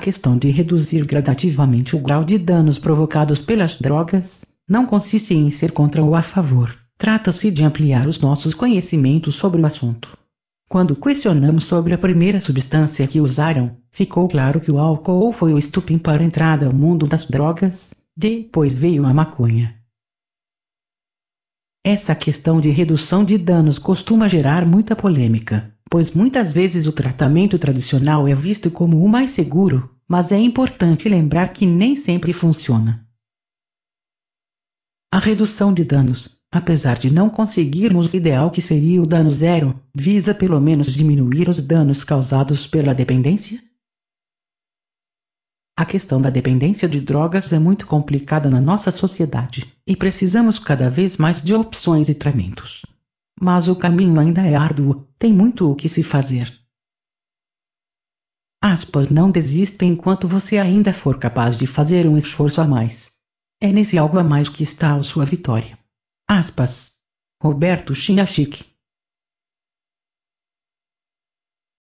questão de reduzir gradativamente o grau de danos provocados pelas drogas não consiste em ser contra ou a favor. Trata-se de ampliar os nossos conhecimentos sobre o assunto. Quando questionamos sobre a primeira substância que usaram, ficou claro que o álcool foi o estupim para a entrada ao mundo das drogas, depois veio a maconha. Essa questão de redução de danos costuma gerar muita polêmica, pois muitas vezes o tratamento tradicional é visto como o mais seguro, mas é importante lembrar que nem sempre funciona. A redução de danos, apesar de não conseguirmos o ideal que seria o dano zero, visa pelo menos diminuir os danos causados pela dependência? A questão da dependência de drogas é muito complicada na nossa sociedade, e precisamos cada vez mais de opções e tratamentos. Mas o caminho ainda é árduo, tem muito o que se fazer. Aspas não desista enquanto você ainda for capaz de fazer um esforço a mais. É nesse algo a mais que está a sua vitória. Aspas. Roberto Chinachique